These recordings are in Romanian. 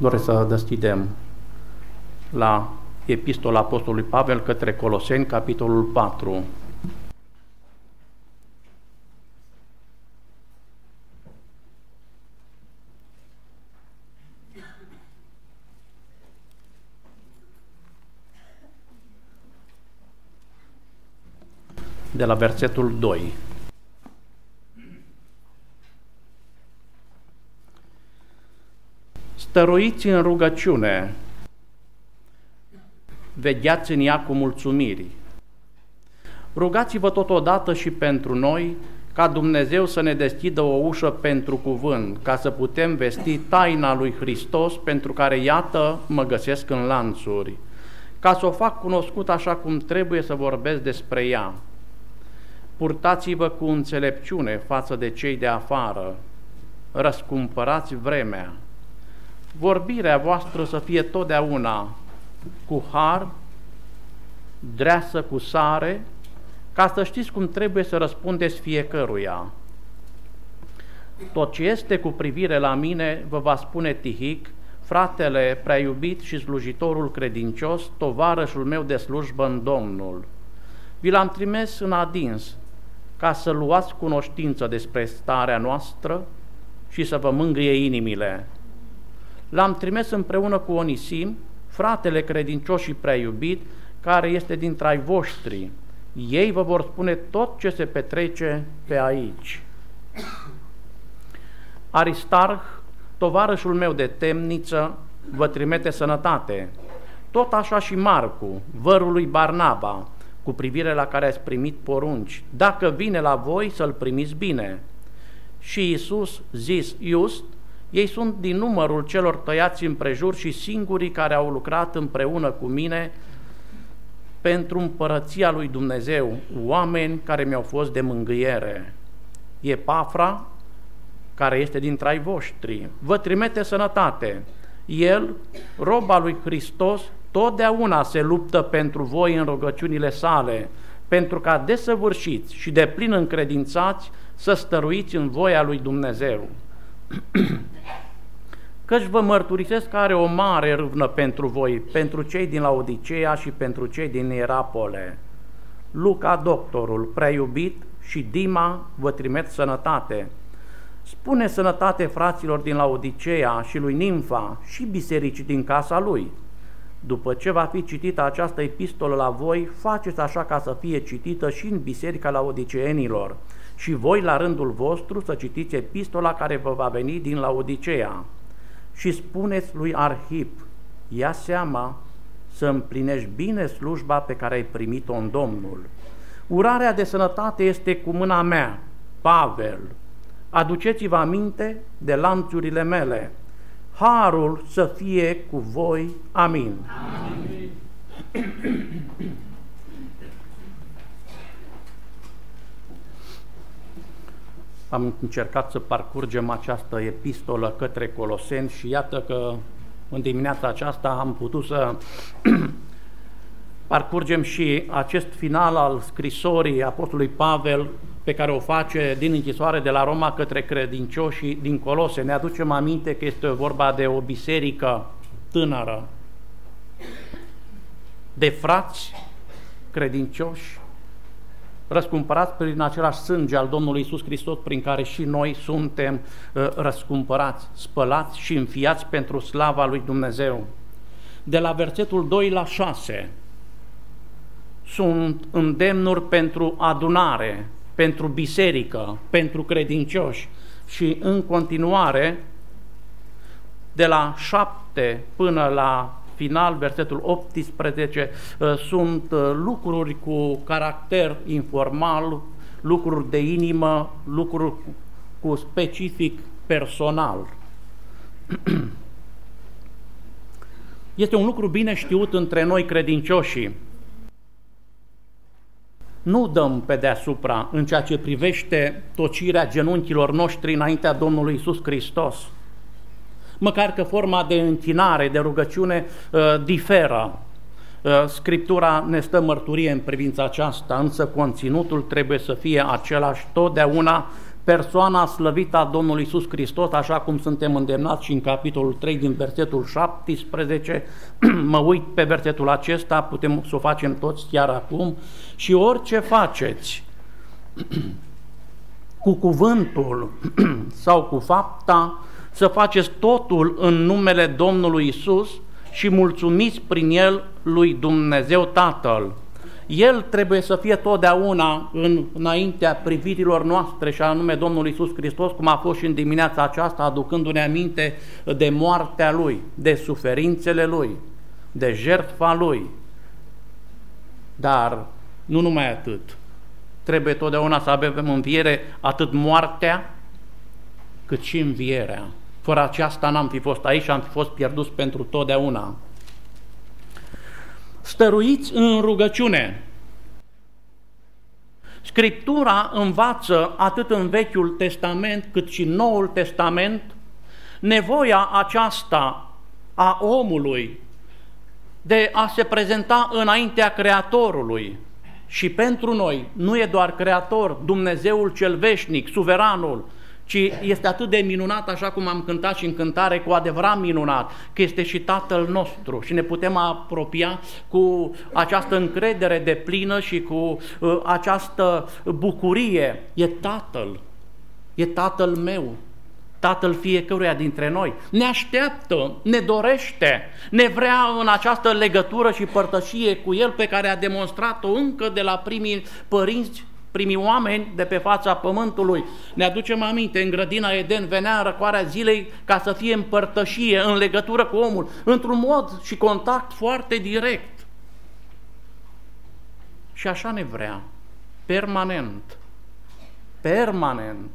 Doresc să deschidem la Epistola Apostolului Pavel către Coloseni, capitolul 4. de la versetul 2. Stăruiți în rugăciune, vegheați în ea cu mulțumiri. Rugați-vă totodată și pentru noi, ca Dumnezeu să ne deschidă o ușă pentru cuvânt, ca să putem vesti taina lui Hristos, pentru care, iată, mă găsesc în lanțuri, ca să o fac cunoscut așa cum trebuie să vorbesc despre ea. Purtați-vă cu înțelepciune față de cei de afară, răscumpărați vremea, vorbirea voastră să fie totdeauna cu har, dreasă cu sare, ca să știți cum trebuie să răspundeți fiecăruia. Tot ce este cu privire la mine vă va spune Tihic, fratele prea iubit și slujitorul credincios, tovarășul meu de slujbă în Domnul. Vi l-am trimis în adins, ca să luați cunoștință despre starea noastră și să vă mângâie inimile. L-am trimis împreună cu Onisim, fratele credincios și prea iubit, care este dintre ai voștri. Ei vă vor spune tot ce se petrece pe aici. Aristarh, tovarășul meu de temniță, vă trimite sănătate. Tot așa și Marcu, vărul lui Barnaba, cu privire la care ați primit porunci. Dacă vine la voi, să-l primiți bine. Și Iisus zis just, ei sunt din numărul celor tăiați împrejur și singurii care au lucrat împreună cu mine pentru împărăția lui Dumnezeu, oameni care mi-au fost de mângâiere. E Pafra, care este dintre ai voștri, vă trimite sănătate. El, roba lui Hristos, totdeauna se luptă pentru voi în rugăciunile sale, pentru ca desăvârșiți și de plin încredințați să stăruiți în voia lui Dumnezeu. Căci vă mărturisesc că are o mare râvnă pentru voi, pentru cei din Laodicea și pentru cei din Ierapole. Luca, doctorul, prea iubit, și Dima vă trimit sănătate. Spune sănătate fraților din Laodicea și lui Nimfa și bisericii din casa lui. După ce va fi citită această epistolă la voi, faceți așa ca să fie citită și în biserica laodiceenilor și voi la rândul vostru să citiți epistola care vă va veni din Laodicea și spuneți lui Arhip, ia seama să împlinești bine slujba pe care ai primit-o în Domnul. Urarea de sănătate este cu mâna mea, Pavel. Aduceți-vă aminte de lanțurile mele. Harul să fie cu voi. Amin. Amin. Am încercat să parcurgem această epistolă către Coloseni și iată că în dimineața aceasta am putut să parcurgem și acest final al scrisorii Apostolului Pavel pe care o face din închisoare de la Roma către credincioșii din Colose. Ne aducem aminte că este vorba de o biserică tânără, de frați credincioși răscumpărați prin același sânge al Domnului Isus Hristos, prin care și noi suntem uh, răscumpărați, spălați și înfiați pentru slava lui Dumnezeu. De la versetul 2 la 6 sunt îndemnuri pentru adunare, pentru biserică, pentru credincioși și în continuare de la 7 până la final, versetul 18, uh, sunt uh, lucruri cu caracter informal, lucruri de inimă, lucruri cu specific personal. Este un lucru bine știut între noi credincioșii. Nu dăm pe deasupra în ceea ce privește tocirea genunchilor noștri înaintea Domnului Isus Hristos măcar că forma de închinare, de rugăciune uh, diferă. Uh, Scriptura ne stă mărturie în privința aceasta, însă conținutul trebuie să fie același totdeauna persoana slăvită a Domnului Isus Hristos, așa cum suntem îndemnați și în capitolul 3 din versetul 17, mă uit pe versetul acesta, putem să o facem toți chiar acum, și orice faceți, cu cuvântul sau cu fapta, să faceți totul în numele Domnului Isus și mulțumiți prin El lui Dumnezeu Tatăl. El trebuie să fie totdeauna în, înaintea privirilor noastre și anume Domnul Isus Hristos, cum a fost și în dimineața aceasta, aducându-ne aminte de moartea Lui, de suferințele Lui, de jertfa Lui. Dar nu numai atât. Trebuie totdeauna să avem înviere atât moartea cât și învierea. Fără aceasta n-am fi fost aici, am fi fost pierduți pentru totdeauna. Stăruiți în rugăciune. Scriptura învață atât în Vechiul Testament cât și Noul Testament nevoia aceasta a omului de a se prezenta înaintea Creatorului. Și pentru noi nu e doar Creator, Dumnezeul cel veșnic, suveranul, ci este atât de minunat, așa cum am cântat și în cântare, cu adevărat minunat, că este și Tatăl nostru și ne putem apropia cu această încredere de plină și cu uh, această bucurie. E Tatăl, e Tatăl meu, Tatăl fiecăruia dintre noi. Ne așteaptă, ne dorește, ne vrea în această legătură și părtășie cu El pe care a demonstrat-o încă de la primii părinți primii oameni de pe fața pământului. Ne aducem aminte, în grădina Eden venea în răcoarea zilei ca să fie împărtășie, în legătură cu omul, într-un mod și contact foarte direct. Și așa ne vrea, permanent, permanent.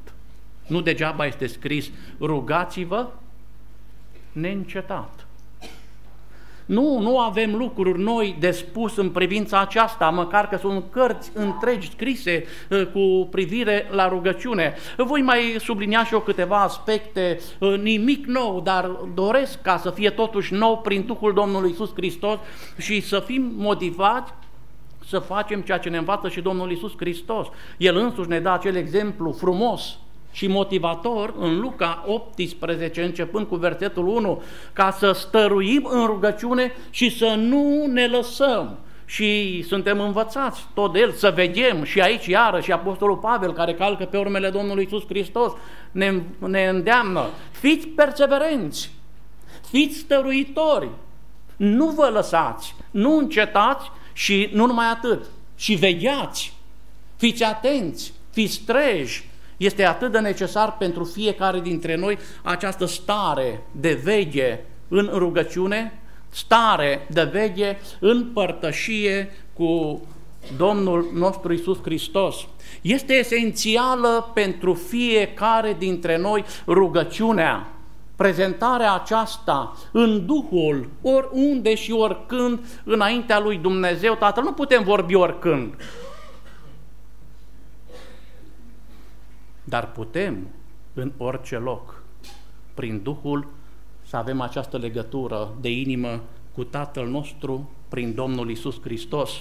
Nu degeaba este scris, rugați-vă neîncetat. Nu, nu avem lucruri noi de spus în privința aceasta, măcar că sunt cărți întregi scrise uh, cu privire la rugăciune. Voi mai sublinia și eu câteva aspecte, uh, nimic nou, dar doresc ca să fie totuși nou prin Duhul Domnului Isus Hristos și să fim motivați să facem ceea ce ne învață și Domnul Isus Hristos. El însuși ne dă acel exemplu frumos și motivator în Luca 18, începând cu versetul 1, ca să stăruim în rugăciune și să nu ne lăsăm. Și suntem învățați tot de el să veghem și aici iară și Apostolul Pavel care calcă pe urmele Domnului Isus Hristos ne, ne îndeamnă. Fiți perseverenți, fiți stăruitori, nu vă lăsați, nu încetați și nu numai atât, și vegheați, fiți atenți, fiți treji, este atât de necesar pentru fiecare dintre noi această stare de veche în rugăciune, stare de veche în părtășie cu Domnul nostru Isus Hristos. Este esențială pentru fiecare dintre noi rugăciunea, prezentarea aceasta în Duhul, oriunde și oricând, înaintea lui Dumnezeu Tatăl. Nu putem vorbi oricând. Dar putem în orice loc, prin Duhul, să avem această legătură de inimă cu Tatăl nostru prin Domnul Isus Hristos.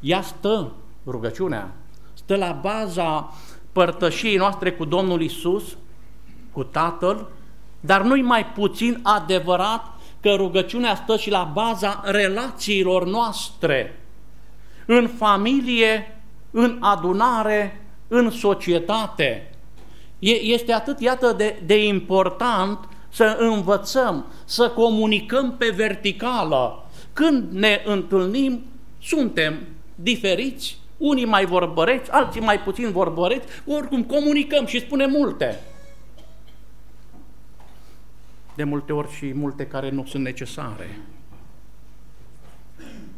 Ea stă, rugăciunea, stă la baza părtășiei noastre cu Domnul Isus, cu Tatăl, dar nu-i mai puțin adevărat că rugăciunea stă și la baza relațiilor noastre, în familie, în adunare, în societate. Este atât, iată, de, de important să învățăm, să comunicăm pe verticală. Când ne întâlnim, suntem diferiți, unii mai vorbăreți, alții mai puțin vorbăreți, oricum comunicăm și spunem multe. De multe ori și multe care nu sunt necesare.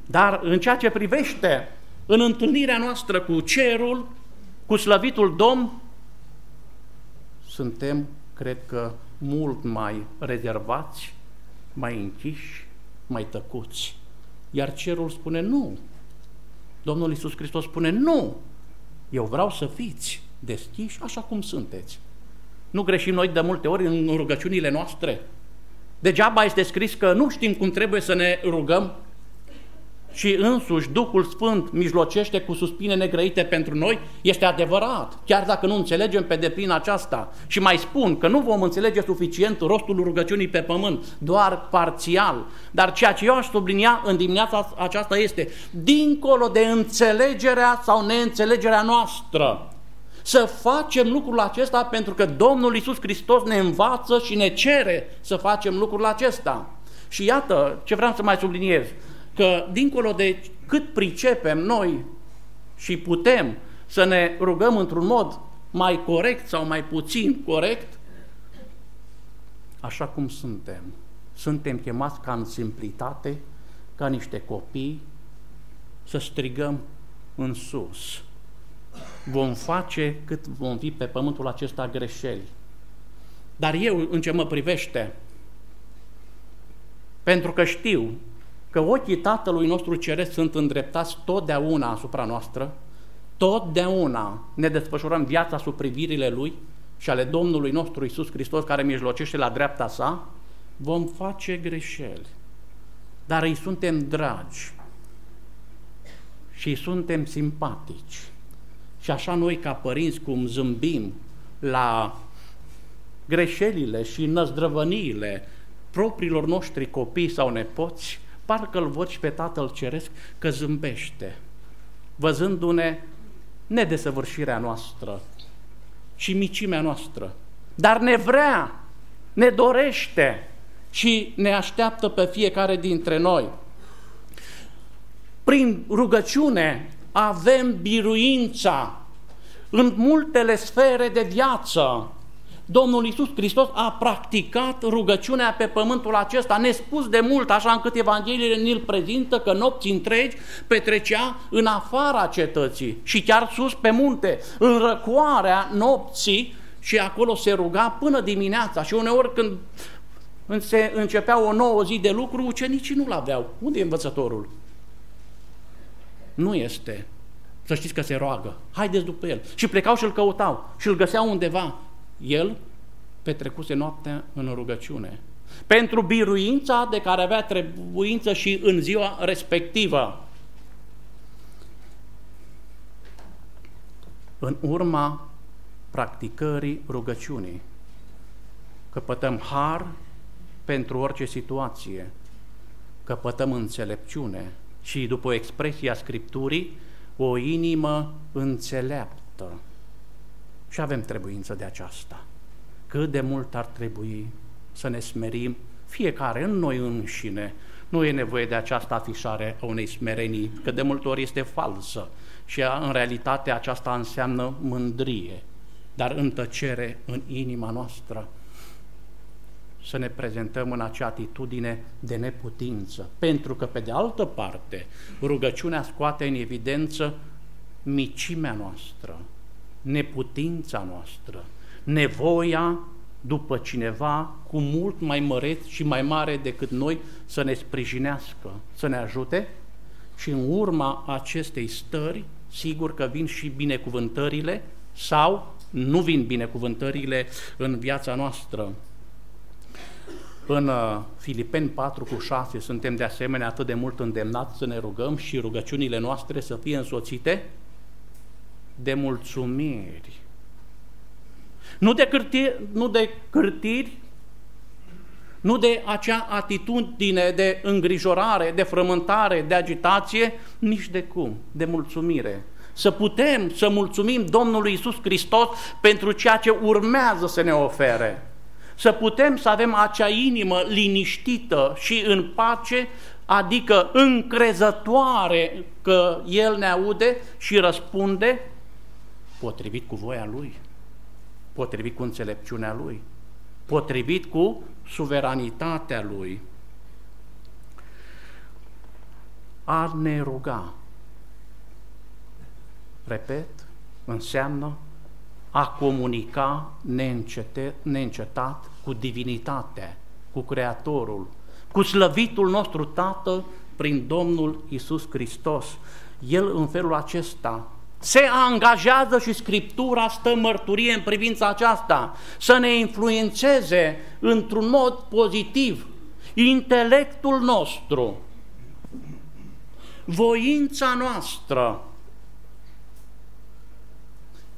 Dar în ceea ce privește în întâlnirea noastră cu cerul, cu slăvitul Domn suntem, cred că, mult mai rezervați, mai închiși, mai tăcuți. Iar cerul spune nu. Domnul Iisus Hristos spune nu. Eu vreau să fiți deschiși așa cum sunteți. Nu greșim noi de multe ori în rugăciunile noastre. Degeaba este scris că nu știm cum trebuie să ne rugăm. Și însuși Duhul Sfânt mijlocește cu suspine negrăite pentru noi, este adevărat, chiar dacă nu înțelegem pe deplin aceasta. Și mai spun că nu vom înțelege suficient rostul rugăciunii pe pământ, doar parțial. Dar ceea ce eu aș sublinia în dimineața aceasta este, dincolo de înțelegerea sau neînțelegerea noastră, să facem lucrul acesta pentru că Domnul Isus Hristos ne învață și ne cere să facem lucrul acesta. Și iată ce vreau să mai subliniez că dincolo de cât pricepem noi și putem să ne rugăm într-un mod mai corect sau mai puțin corect, așa cum suntem. Suntem chemați ca în simplitate, ca niște copii, să strigăm în sus. Vom face cât vom fi pe pământul acesta greșeli. Dar eu, în ce mă privește, pentru că știu că ochii Tatălui nostru Ceresc sunt îndreptați totdeauna asupra noastră, totdeauna ne desfășurăm viața sub privirile Lui și ale Domnului nostru Isus Hristos care mijlocește la dreapta sa, vom face greșeli. Dar îi suntem dragi și îi suntem simpatici. Și așa noi ca părinți cum zâmbim la greșelile și năzdrăvăniile propriilor noștri copii sau nepoți, parcă îl văd și pe Tatăl Ceresc că zâmbește, văzându-ne nedesăvârșirea noastră și micimea noastră. Dar ne vrea, ne dorește și ne așteaptă pe fiecare dintre noi. Prin rugăciune avem biruința în multele sfere de viață, Domnul Iisus Hristos a practicat rugăciunea pe pământul acesta, nespus de mult, așa încât Evangheliile ne-l prezintă că nopți întregi petrecea în afara cetății și chiar sus pe munte, în răcoarea nopții și acolo se ruga până dimineața și uneori când se începea o nouă zi de lucru, ucenicii nu-l aveau. Unde e învățătorul? Nu este. Să știți că se roagă. Haideți după el. Și plecau și îl căutau și îl găseau undeva el petrecuse noaptea în rugăciune. Pentru biruința de care avea trebuință și în ziua respectivă. În urma practicării rugăciunii, căpătăm har pentru orice situație, căpătăm înțelepciune și, după expresia Scripturii, o inimă înțeleaptă. Și avem trebuință de aceasta. Cât de mult ar trebui să ne smerim fiecare în noi înșine. Nu e nevoie de această afișare a unei smerenii, că de multe ori este falsă și în realitate aceasta înseamnă mândrie, dar în tăcere în inima noastră să ne prezentăm în acea atitudine de neputință. Pentru că, pe de altă parte, rugăciunea scoate în evidență micimea noastră, neputința noastră, nevoia după cineva cu mult mai măreț și mai mare decât noi să ne sprijinească, să ne ajute și în urma acestei stări, sigur că vin și binecuvântările sau nu vin binecuvântările în viața noastră. În uh, Filipeni 4 cu 6 suntem de asemenea atât de mult îndemnați să ne rugăm și rugăciunile noastre să fie însoțite de mulțumiri. Nu de cârtiri, nu de cârtiri, nu de acea atitudine de îngrijorare, de frământare, de agitație, nici de cum, de mulțumire. Să putem să mulțumim Domnului Isus Hristos pentru ceea ce urmează să ne ofere. Să putem să avem acea inimă liniștită și în pace, adică încrezătoare că El ne aude și răspunde potrivit cu voia Lui, potrivit cu înțelepciunea Lui, potrivit cu suveranitatea Lui. A ne ruga, repet, înseamnă a comunica neîncete, neîncetat cu divinitatea, cu Creatorul, cu slăvitul nostru Tată prin Domnul Isus Hristos. El în felul acesta se angajează și Scriptura stă mărturie în privința aceasta, să ne influențeze într-un mod pozitiv intelectul nostru, voința noastră,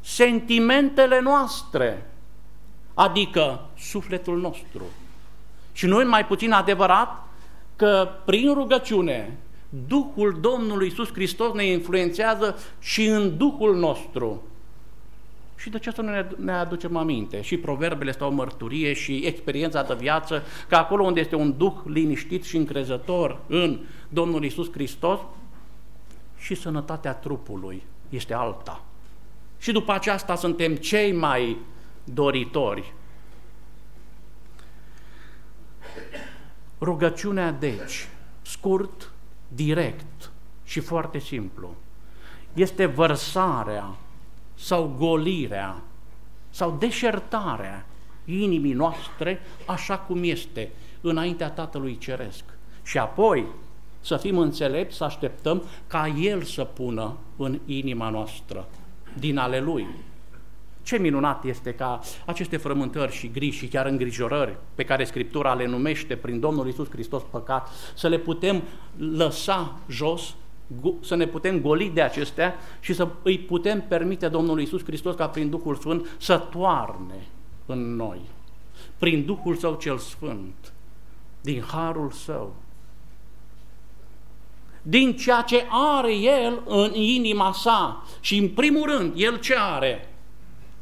sentimentele noastre, adică sufletul nostru. Și nu mai puțin adevărat că prin rugăciune Duhul Domnului Iisus Hristos ne influențează și în Duhul nostru. Și de ce să nu ne, ne aducem aminte? Și proverbele stau mărturie și experiența de viață, că acolo unde este un Duh liniștit și încrezător în Domnul Iisus Hristos, și sănătatea trupului este alta. Și după aceasta suntem cei mai doritori. Rugăciunea, deci, scurt, direct și foarte simplu, este vărsarea sau golirea sau deșertarea inimii noastre așa cum este înaintea Tatălui Ceresc. Și apoi să fim înțelepți, să așteptăm ca El să pună în inima noastră din ale Lui. Ce minunat este ca aceste frământări și griji și chiar îngrijorări pe care Scriptura le numește prin Domnul Isus Hristos păcat, să le putem lăsa jos, să ne putem goli de acestea și să îi putem permite Domnului Isus Hristos ca prin Duhul Sfânt să toarne în noi, prin Duhul Său cel Sfânt, din Harul Său, din ceea ce are El în inima sa. Și în primul rând, El ce are?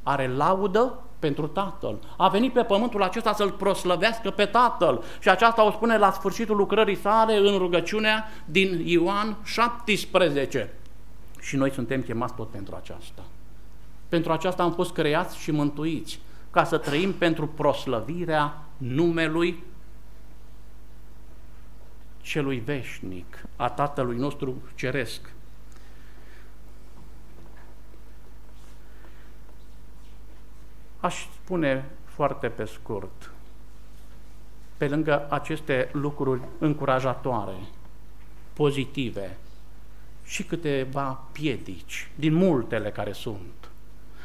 Are laudă pentru Tatăl. A venit pe pământul acesta să-L proslăvească pe Tatăl. Și aceasta o spune la sfârșitul lucrării sale în rugăciunea din Ioan 17. Și noi suntem chemați tot pentru aceasta. Pentru aceasta am fost creați și mântuiți, ca să trăim pentru proslăvirea numelui celui veșnic, a Tatălui nostru ceresc. Aș spune foarte pe scurt, pe lângă aceste lucruri încurajatoare, pozitive, și câteva piedici din multele care sunt.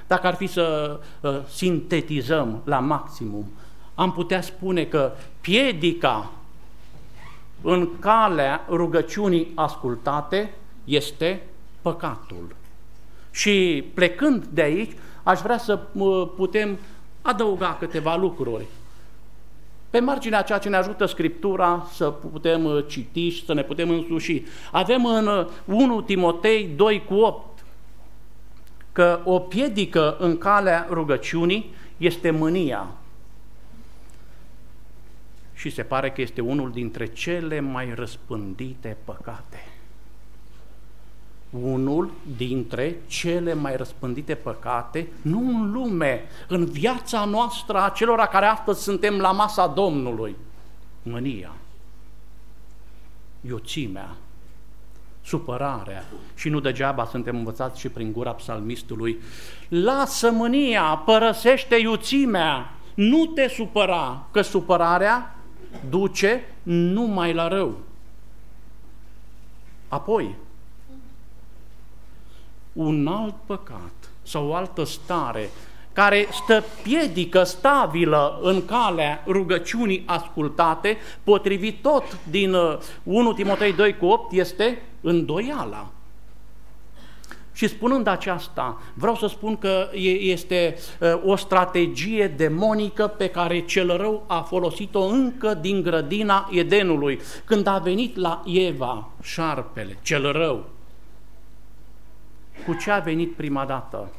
Dacă ar fi să uh, sintetizăm la maximum, am putea spune că piedica în calea rugăciunii ascultate este păcatul. Și plecând de aici, aș vrea să putem adăuga câteva lucruri. Pe marginea ceea ce ne ajută Scriptura să putem uh, citi și să ne putem însuși. Avem în 1 uh, Timotei 2 cu 8 că o piedică în calea rugăciunii este mânia și se pare că este unul dintre cele mai răspândite păcate. Unul dintre cele mai răspândite păcate, nu în lume, în viața noastră a celor care astăzi suntem la masa Domnului. Mânia, ioțimea, supărarea și nu degeaba suntem învățați și prin gura psalmistului. Lasă mânia, părăsește iuțimea, nu te supăra, că supărarea duce numai la rău. Apoi, un alt păcat sau o altă stare care stă piedică stabilă în calea rugăciunii ascultate, potrivit tot din 1 uh, Timotei 2 cu 8, este îndoiala. Și spunând aceasta, vreau să spun că este o strategie demonică pe care cel rău a folosit-o încă din grădina Edenului, când a venit la Eva, șarpele, cel rău. Cu ce a venit prima dată?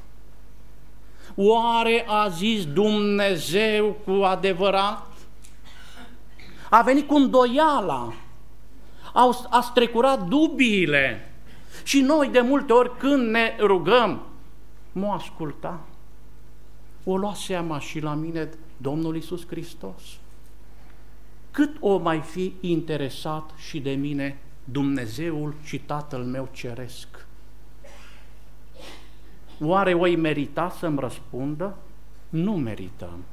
Oare a zis Dumnezeu cu adevărat? A venit cu îndoiala, a strecurat dubiile, și noi de multe ori când ne rugăm, mă asculta. O lua seama și la mine Domnul Isus Hristos. Cât o mai fi interesat și de mine Dumnezeul și Tatăl meu ceresc? Oare o merita să-mi răspundă? Nu merităm.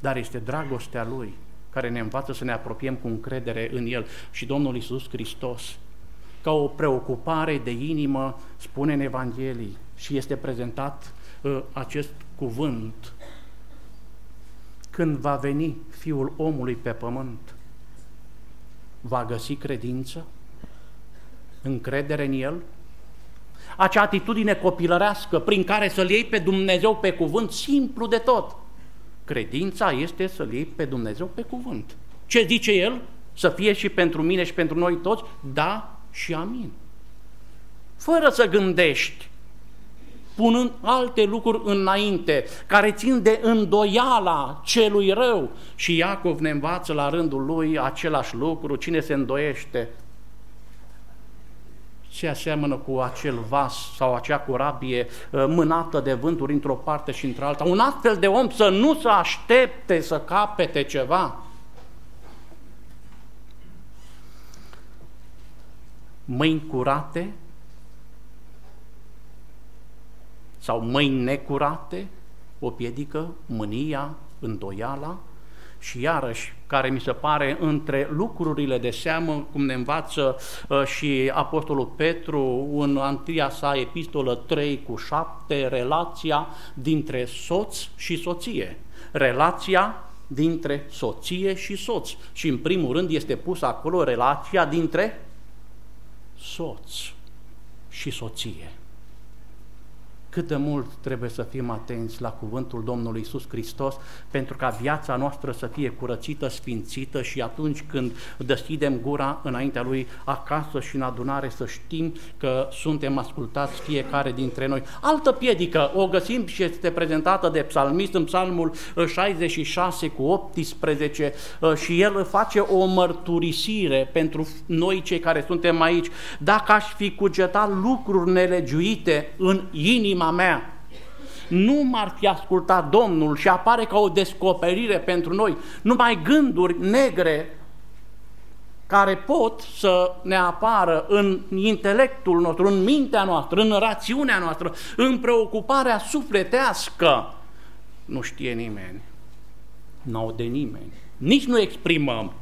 Dar este dragostea Lui care ne învață să ne apropiem cu încredere în El. Și Domnul Isus Hristos ca o preocupare de inimă, spune în Evanghelii, și este prezentat uh, acest cuvânt. Când va veni Fiul omului pe pământ, va găsi credință? încredere în El, acea atitudine copilărească prin care să-L iei pe Dumnezeu pe cuvânt, simplu de tot. Credința este să-L iei pe Dumnezeu pe cuvânt. Ce zice El? Să fie și pentru mine și pentru noi toți? Da și amin. Fără să gândești, punând alte lucruri înainte, care țin de îndoiala celui rău. Și Iacov ne învață la rândul lui același lucru, cine se îndoiește se aseamănă cu acel vas sau acea corabie uh, mânată de vânturi într-o parte și într-alta. Un astfel de om să nu se aștepte să capete ceva. Mâini curate sau mâini necurate o piedică mânia, îndoiala, și iarăși, care mi se pare între lucrurile de seamă, cum ne învață uh, și Apostolul Petru în antia sa epistolă 3 cu 7, relația dintre soț și soție. Relația dintre soție și soț. Și în primul rând este pusă acolo relația dintre soț și soție cât de mult trebuie să fim atenți la cuvântul Domnului Isus Hristos pentru ca viața noastră să fie curățită, sfințită și atunci când deschidem gura înaintea Lui acasă și în adunare să știm că suntem ascultați fiecare dintre noi. Altă piedică o găsim și este prezentată de psalmist în psalmul 66 cu 18 și el face o mărturisire pentru noi cei care suntem aici. Dacă aș fi cugetat lucruri nelegiuite în inima inima mea. Nu m-ar fi ascultat Domnul și apare ca o descoperire pentru noi. Numai gânduri negre care pot să ne apară în intelectul nostru, în mintea noastră, în rațiunea noastră, în preocuparea sufletească. Nu știe nimeni, nu de nimeni, nici nu exprimăm,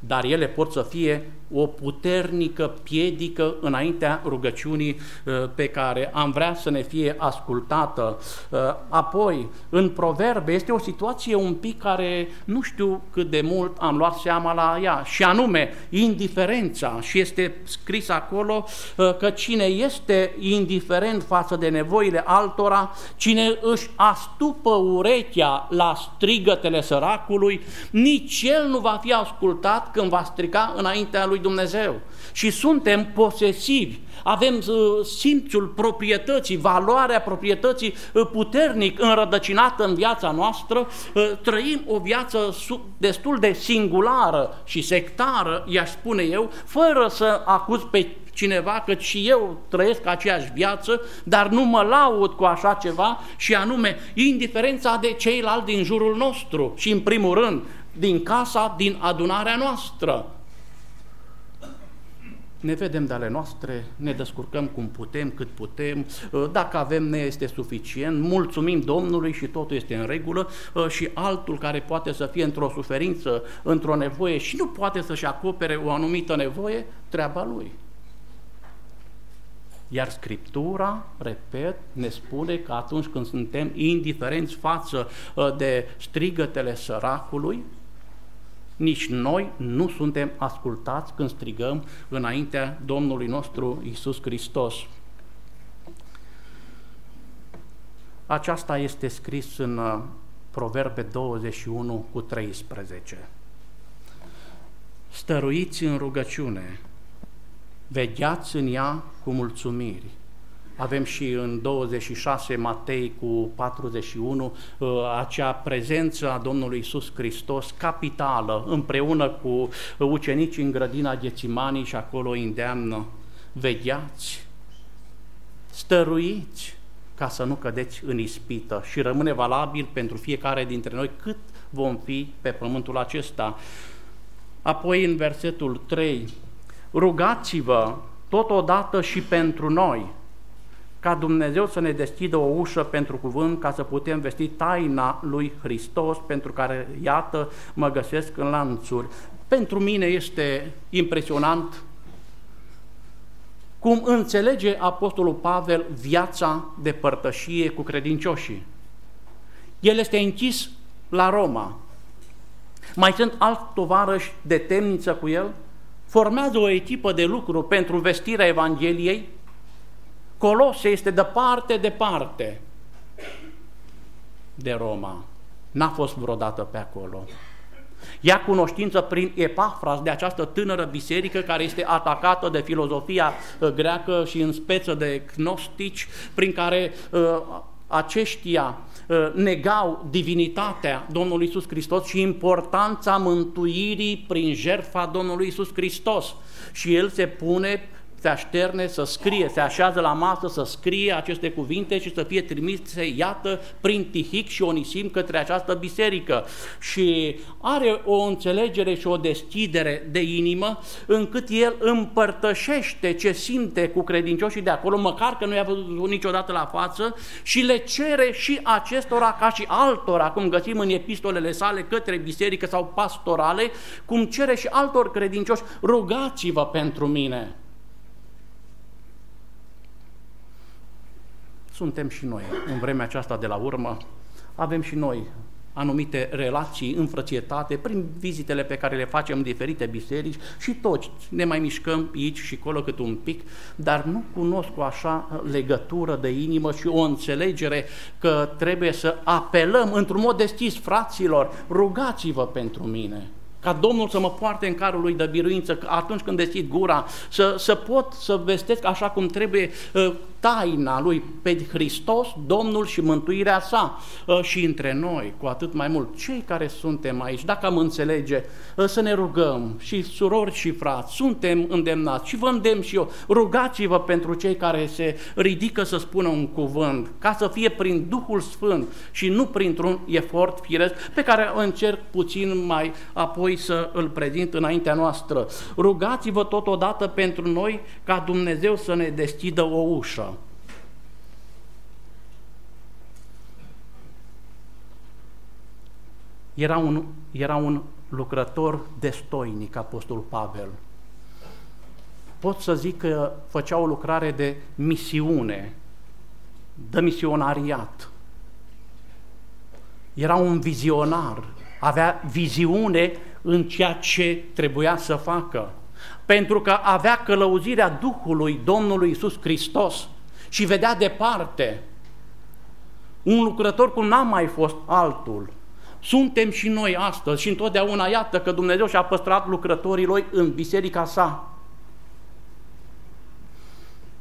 dar ele pot să fie o puternică piedică înaintea rugăciunii uh, pe care am vrea să ne fie ascultată. Uh, apoi, în proverbe, este o situație un pic care nu știu cât de mult am luat seama la ea, și anume indiferența. Și este scris acolo uh, că cine este indiferent față de nevoile altora, cine își astupă urechea la strigătele săracului, nici el nu va fi ascultat când va striga înaintea lui Dumnezeu. Și suntem posesivi, avem uh, simțul proprietății, valoarea proprietății uh, puternic înrădăcinată în viața noastră, uh, trăim o viață destul de singulară și sectară, i-aș spune eu, fără să acuz pe cineva că și eu trăiesc aceeași viață, dar nu mă laud cu așa ceva și anume indiferența de ceilalți din jurul nostru. Și în primul rând din casa, din adunarea noastră. Ne vedem de ale noastre, ne descurcăm cum putem, cât putem, uh, dacă avem ne este suficient, mulțumim Domnului și totul este în regulă. Uh, și altul care poate să fie într-o suferință, într-o nevoie și nu poate să-și acopere o anumită nevoie, treaba lui. Iar Scriptura, repet, ne spune că atunci când suntem indiferenți față uh, de strigătele săracului, nici noi nu suntem ascultați când strigăm înaintea Domnului nostru Isus Hristos. Aceasta este scris în uh, Proverbe 21 cu 13. Stăruiți în rugăciune, vegheați în ea cu mulțumiri, avem și în 26 Matei cu 41 uh, acea prezență a Domnului Isus Hristos capitală împreună cu ucenicii în grădina Ghețimanii și acolo îndeamnă vegheați, stăruiți ca să nu cădeți în ispită și rămâne valabil pentru fiecare dintre noi cât vom fi pe pământul acesta. Apoi în versetul 3, rugați-vă totodată și pentru noi, ca Dumnezeu să ne deschidă o ușă pentru cuvânt ca să putem vesti taina lui Hristos pentru care, iată, mă găsesc în lanțuri. Pentru mine este impresionant cum înțelege Apostolul Pavel viața de părtășie cu credincioșii. El este închis la Roma. Mai sunt alți tovarăși de temniță cu el? formează o echipă de lucru pentru vestirea Evangheliei, Colose este departe, departe de Roma. N-a fost vreodată pe acolo. Ia cunoștință prin Epafras de această tânără biserică care este atacată de filozofia uh, greacă și în speță de gnostici, prin care uh, aceștia uh, negau divinitatea Domnului Isus Hristos și importanța mântuirii prin jertfa Domnului Isus Hristos. Și el se pune se așterne să scrie, se așează la masă să scrie aceste cuvinte și să fie trimise, iată, prin Tihic și Onisim către această biserică. Și are o înțelegere și o deschidere de inimă încât el împărtășește ce simte cu credincioșii de acolo, măcar că nu i-a văzut niciodată la față și le cere și acestora ca și altora, cum găsim în epistolele sale către biserică sau pastorale, cum cere și altor credincioși, rugați-vă pentru mine. Suntem și noi. În vremea aceasta de la urmă, avem și noi anumite relații în frățietate, prin vizitele pe care le facem în diferite biserici și toți ne mai mișcăm aici și acolo cât un pic, dar nu cunosc o așa legătură de inimă și o înțelegere că trebuie să apelăm într-un mod deschis, fraților, rugați-vă pentru mine ca Domnul să mă poarte în carul lui de biruință, atunci când deschid gura, să, să pot să vestesc așa cum trebuie uh, taina lui pe Hristos, Domnul și mântuirea sa. Uh, și între noi, cu atât mai mult, cei care suntem aici, dacă am înțelege, uh, să ne rugăm. Și surori și frați, suntem îndemnați. Și vă îndemn și eu, rugați-vă pentru cei care se ridică să spună un cuvânt, ca să fie prin Duhul Sfânt și nu printr-un efort firesc pe care încerc puțin mai apoi să îl prezint înaintea noastră. Rugați-vă totodată pentru noi ca Dumnezeu să ne deschidă o ușă. Era un, era un lucrător destoinic, Apostol Pavel. Pot să zic că făcea o lucrare de misiune, de misionariat. Era un vizionar, avea viziune în ceea ce trebuia să facă. Pentru că avea călăuzirea Duhului Domnului Isus Hristos și vedea departe. Un lucrător cum n-a mai fost altul. Suntem și noi astăzi și întotdeauna iată că Dumnezeu și-a păstrat lucrătorii lui în biserica sa.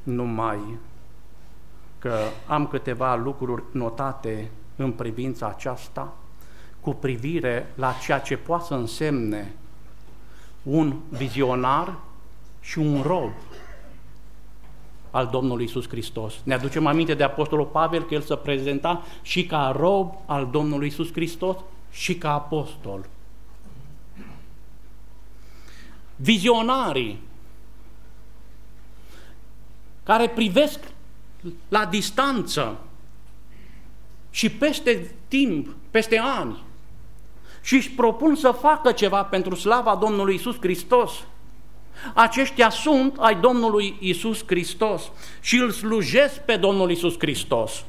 Numai că am câteva lucruri notate în privința aceasta cu privire la ceea ce poate să însemne un vizionar și un rob al Domnului Isus Hristos. Ne aducem aminte de Apostolul Pavel că el se prezenta și ca rob al Domnului Isus Hristos și ca apostol. Vizionarii care privesc la distanță și peste timp, peste ani, și își propun să facă ceva pentru slava Domnului Isus Hristos, aceștia sunt ai Domnului Isus Hristos și îl slujesc pe Domnul Isus Hristos.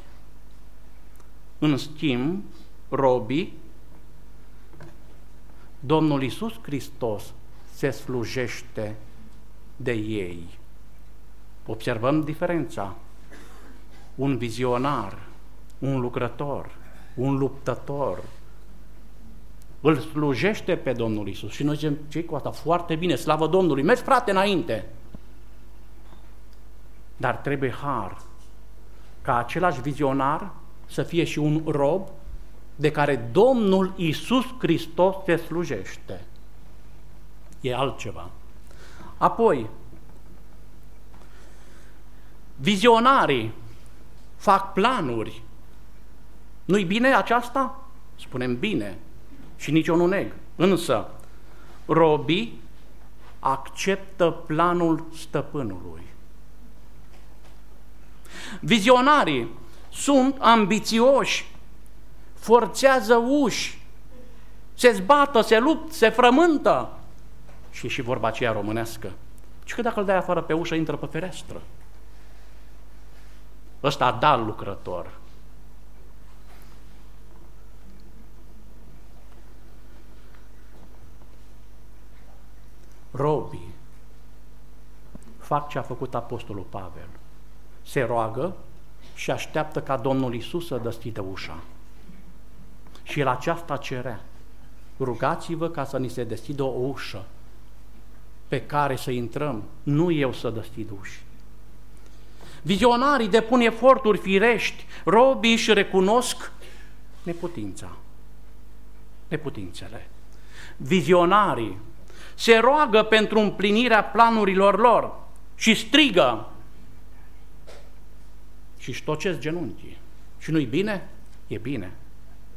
În schimb, robii, Domnul Isus Hristos se slujește de ei. Observăm diferența. Un vizionar, un lucrător, un luptător, îl slujește pe Domnul Isus. Și noi zicem, ce cu asta? Foarte bine, slavă Domnului, mergi frate înainte. Dar trebuie har ca același vizionar să fie și un rob de care Domnul Isus Hristos te slujește. E altceva. Apoi, vizionarii fac planuri. Nu-i bine aceasta? Spunem bine și nici eu nu neg. Însă, robii acceptă planul stăpânului. Vizionarii sunt ambițioși, forțează uși, se zbată, se luptă, se frământă. Și și vorba aceea românească. Și că dacă îl dai afară pe ușă, intră pe fereastră. Ăsta da lucrător. Robii fac ce a făcut Apostolul Pavel. Se roagă și așteaptă ca Domnul Isus să deschidă ușa. Și el aceasta cerea. Rugați-vă ca să ni se deschidă o ușă pe care să intrăm, nu eu să deschid uși. Vizionarii depun eforturi firești, robii își recunosc neputința, neputințele. Vizionarii se roagă pentru împlinirea planurilor lor și strigă și ștocesc genunchii. Și nu-i bine? E bine.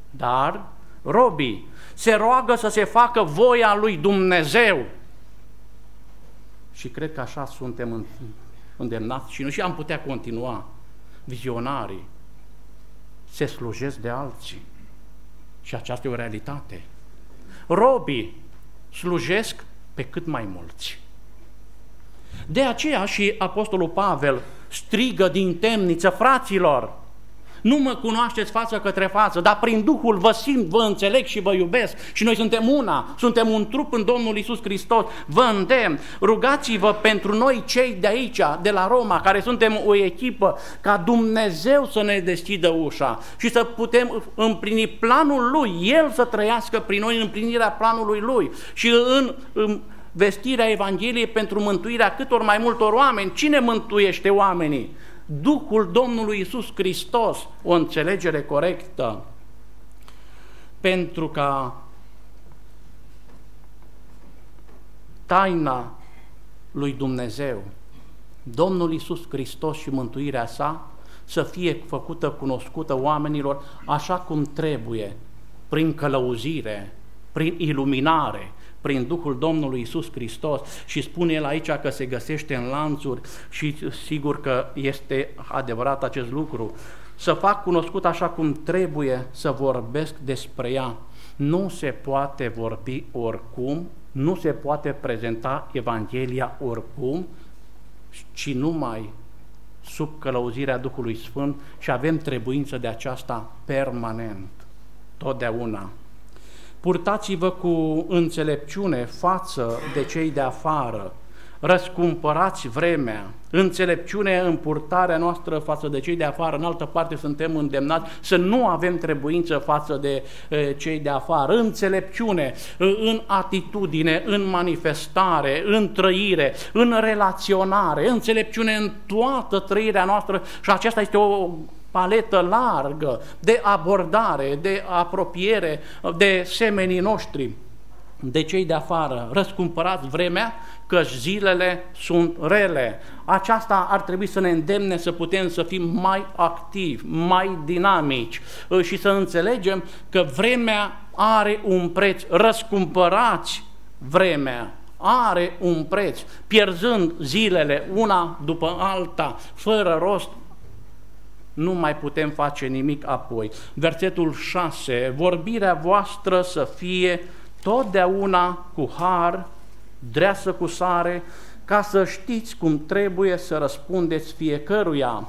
Dar robii se roagă să se facă voia lui Dumnezeu. Și cred că așa suntem îndemnați și nu și am putea continua. Vizionarii se slujesc de alții. Și aceasta e o realitate. Robii slujesc pe cât mai mulți. De aceea și Apostolul Pavel strigă din temniță, fraților, nu mă cunoașteți față către față, dar prin Duhul vă simt, vă înțeleg și vă iubesc. Și noi suntem una, suntem un trup în Domnul Isus Hristos. Vă îndemn, rugați-vă pentru noi cei de aici, de la Roma, care suntem o echipă, ca Dumnezeu să ne deschidă ușa și să putem împlini planul Lui, El să trăiască prin noi în împlinirea planului Lui și în, în vestirea Evangheliei pentru mântuirea câtor mai multor oameni. Cine mântuiește oamenii? Duhul Domnului Isus Hristos, o înțelegere corectă, pentru ca taina lui Dumnezeu, Domnul Isus Hristos și mântuirea sa, să fie făcută cunoscută oamenilor așa cum trebuie, prin călăuzire, prin iluminare, prin Duhul Domnului Isus Hristos și spune el aici că se găsește în lanțuri și sigur că este adevărat acest lucru. Să fac cunoscut așa cum trebuie să vorbesc despre ea. Nu se poate vorbi oricum, nu se poate prezenta Evanghelia oricum, ci numai sub călăuzirea Duhului Sfânt și avem trebuință de aceasta permanent, totdeauna. Purtați-vă cu înțelepciune față de cei de afară, răscumpărați vremea, înțelepciune în purtarea noastră față de cei de afară, în altă parte suntem îndemnați să nu avem trebuință față de e, cei de afară, înțelepciune în atitudine, în manifestare, în trăire, în relaționare, înțelepciune în toată trăirea noastră. Și aceasta este o paletă largă de abordare, de apropiere de semenii noștri, de cei de afară. Răscumpărați vremea, că zilele sunt rele. Aceasta ar trebui să ne îndemne să putem să fim mai activi, mai dinamici uh, și să înțelegem că vremea are un preț. Răscumpărați vremea are un preț, pierzând zilele una după alta, fără rost, nu mai putem face nimic apoi. Versetul 6, vorbirea voastră să fie totdeauna cu har, dreasă cu sare, ca să știți cum trebuie să răspundeți fiecăruia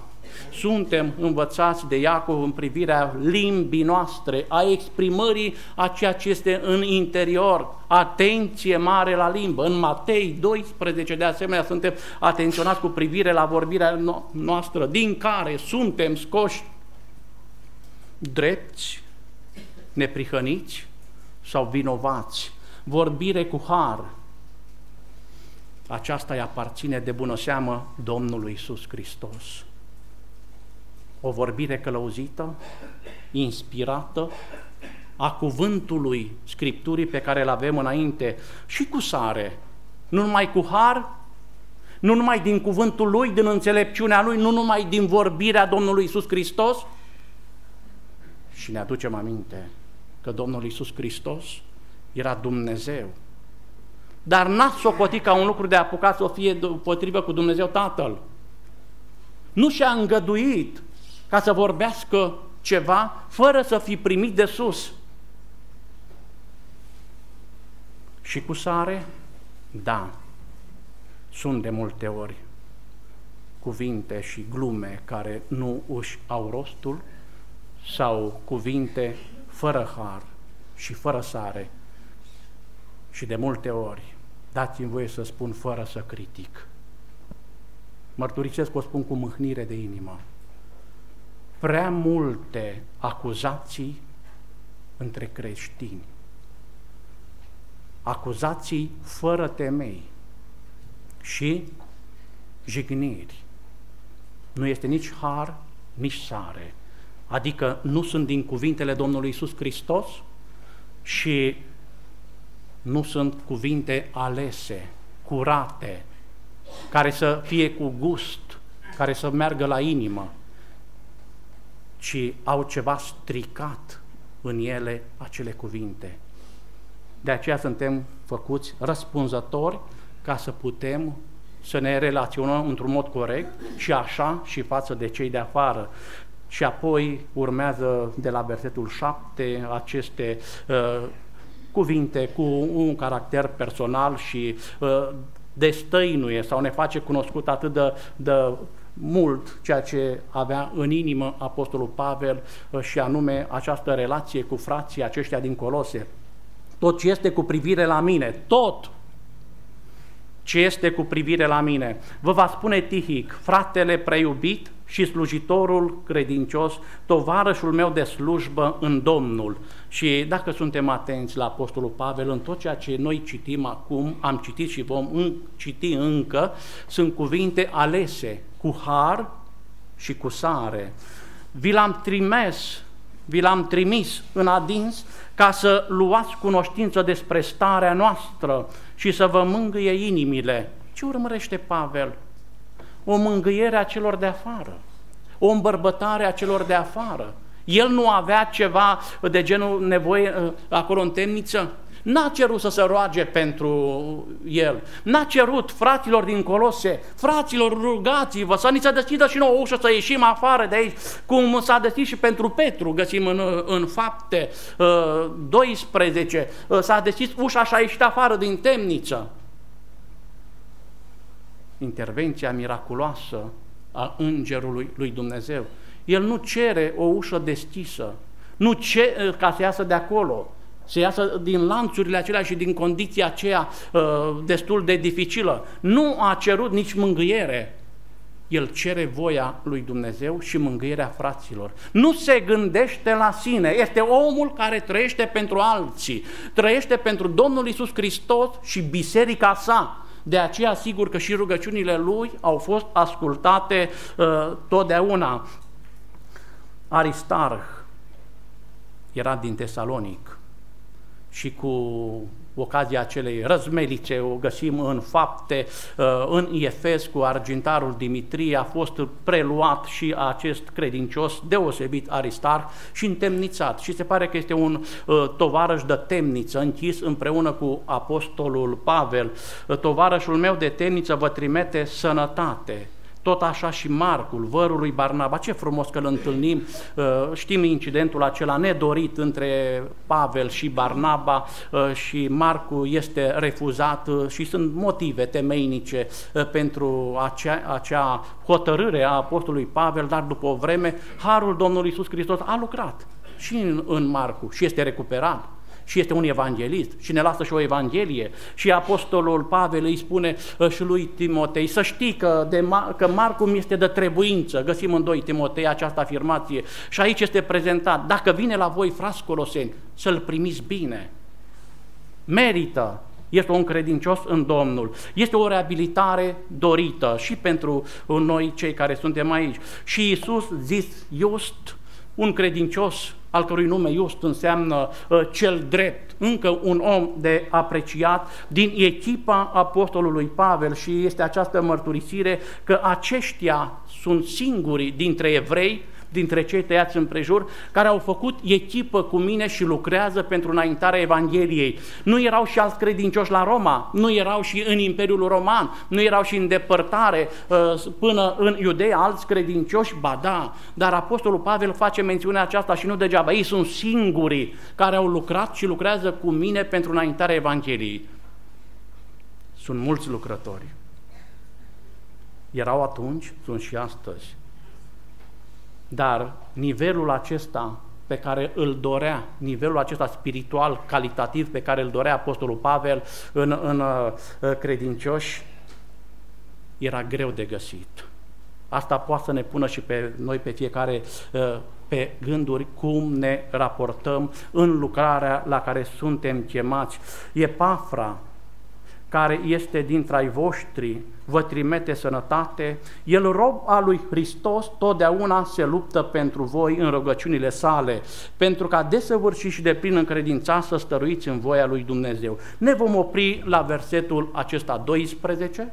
suntem învățați de Iacov în privirea limbii noastre, a exprimării a ceea ce este în interior. Atenție mare la limbă. În Matei 12, de asemenea, suntem atenționați cu privire la vorbirea noastră, din care suntem scoși drepți, neprihăniți sau vinovați. Vorbire cu har, aceasta îi aparține de bună seamă Domnului Isus Hristos o vorbire călăuzită, inspirată, a cuvântului Scripturii pe care îl avem înainte și cu sare, nu numai cu har, nu numai din cuvântul Lui, din înțelepciunea Lui, nu numai din vorbirea Domnului Isus Hristos, și ne aducem aminte că Domnul Isus Hristos era Dumnezeu. Dar n-a socotit ca un lucru de apucat să fie potrivă cu Dumnezeu Tatăl. Nu și-a îngăduit ca să vorbească ceva fără să fi primit de sus. Și cu sare? Da, sunt de multe ori cuvinte și glume care nu își au rostul sau cuvinte fără har și fără sare. Și de multe ori, dați-mi voie să spun fără să critic. mărturisesc, o spun cu mâhnire de inimă, prea multe acuzații între creștini, acuzații fără temei și jigniri. Nu este nici har, nici sare. Adică nu sunt din cuvintele Domnului Isus Hristos și nu sunt cuvinte alese, curate, care să fie cu gust, care să meargă la inimă, ci au ceva stricat în ele acele cuvinte. De aceea suntem făcuți răspunzători ca să putem să ne relaționăm într-un mod corect și așa și față de cei de afară. Și apoi urmează de la versetul 7 aceste uh, cuvinte cu un caracter personal și uh, destăinuie sau ne face cunoscut atât de, de mult ceea ce avea în inimă Apostolul Pavel uh, și anume această relație cu frații aceștia din Colose. Tot ce este cu privire la mine, tot ce este cu privire la mine. Vă va spune Tihic, fratele preiubit și slujitorul credincios, tovarășul meu de slujbă în Domnul. Și dacă suntem atenți la Apostolul Pavel, în tot ceea ce noi citim acum, am citit și vom citi încă, sunt cuvinte alese cu har și cu sare. Vi l-am trimis, vi l-am trimis în adins ca să luați cunoștință despre starea noastră și să vă mângâie inimile. Ce urmărește Pavel? O mângâiere a celor de afară, o îmbărbătare a celor de afară. El nu avea ceva de genul nevoie uh, acolo în temniță? N-a cerut să se roage pentru el. N-a cerut fraților din Colose, fraților rugați-vă să ni se deschidă și nouă ușă să ieșim afară de aici, cum s-a deschis și pentru Petru, găsim în, în fapte uh, 12, uh, s-a deschis ușa și a ieșit afară din temniță. Intervenția miraculoasă a îngerului lui Dumnezeu. El nu cere o ușă deschisă, nu ce, uh, ca să iasă de acolo, să iasă din lanțurile acelea și din condiția aceea uh, destul de dificilă. Nu a cerut nici mângâiere. El cere voia lui Dumnezeu și mângâierea fraților. Nu se gândește la sine, este omul care trăiește pentru alții, trăiește pentru Domnul Isus Hristos și biserica sa. De aceea, sigur că și rugăciunile lui au fost ascultate uh, totdeauna. Aristarh era din Tesalonic și cu ocazia acelei răzmelice, o găsim în fapte, uh, în Iefes cu argintarul Dimitrie, a fost preluat și acest credincios deosebit Aristar și întemnițat. Și se pare că este un uh, tovarăș de temniță, închis împreună cu apostolul Pavel. Uh, tovarășul meu de temniță vă trimite sănătate tot așa și Marcul, vărul lui Barnaba, ce frumos că îl întâlnim, uh, știm incidentul acela nedorit între Pavel și Barnaba uh, și Marcu este refuzat uh, și sunt motive temeinice pentru acea, acea hotărâre a apostolului Pavel, dar după o vreme Harul Domnului Iisus Hristos a lucrat și în, în Marcu și este recuperat și este un evanghelist și ne lasă și o evanghelie. Și apostolul Pavel îi spune uh, și lui Timotei să știi că, de, că Marcum este de trebuință, găsim în 2 Timotei această afirmație. Și aici este prezentat, dacă vine la voi frați coloseni, să-l primiți bine, merită, este un credincios în Domnul. Este o reabilitare dorită și pentru noi cei care suntem aici. Și Iisus zis just, un credincios al cărui nume Just înseamnă uh, cel drept, încă un om de apreciat din echipa apostolului Pavel și este această mărturisire că aceștia sunt singurii dintre evrei dintre cei tăiați împrejur, care au făcut echipă cu mine și lucrează pentru înaintarea Evangheliei. Nu erau și alți credincioși la Roma, nu erau și în Imperiul Roman, nu erau și în depărtare uh, până în Iudeea alți credincioși, ba da, dar Apostolul Pavel face mențiunea aceasta și nu degeaba. Ei sunt singurii care au lucrat și lucrează cu mine pentru înaintarea Evangheliei. Sunt mulți lucrători. Erau atunci, sunt și astăzi. Dar nivelul acesta pe care îl dorea, nivelul acesta spiritual, calitativ pe care îl dorea Apostolul Pavel în, în uh, credincioși, era greu de găsit. Asta poate să ne pună și pe noi, pe fiecare, uh, pe gânduri cum ne raportăm în lucrarea la care suntem chemați. Epafra, care este dintre ai voștri, vă trimite sănătate, el rob al lui Hristos totdeauna se luptă pentru voi în rugăciunile sale, pentru ca desăvârșit și de plin încredința să stăruiți în voia lui Dumnezeu. Ne vom opri la versetul acesta 12?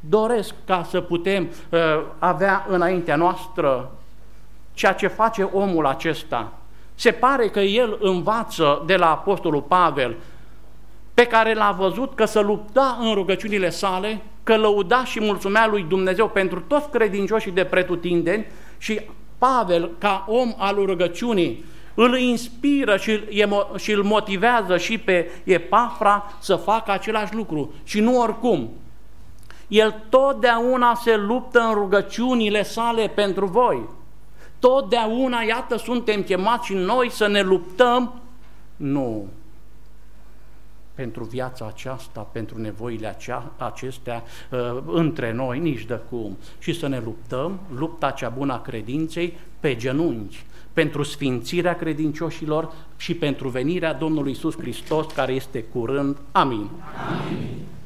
Doresc ca să putem uh, avea înaintea noastră ceea ce face omul acesta. Se pare că el învață de la Apostolul Pavel pe care l-a văzut că să lupta în rugăciunile sale, că lăuda și mulțumea lui Dumnezeu pentru toți credincioșii de pretutindeni și Pavel, ca om al rugăciunii, îl inspiră și, și îl motivează și pe Epafra să facă același lucru și nu oricum. El totdeauna se luptă în rugăciunile sale pentru voi. Totdeauna, iată, suntem chemați și noi să ne luptăm. Nu, pentru viața aceasta, pentru nevoile acea, acestea uh, între noi, nici de cum. Și să ne luptăm, lupta cea bună a credinței, pe genunchi, pentru sfințirea credincioșilor și pentru venirea Domnului Isus Hristos, care este curând. Amin. Amin.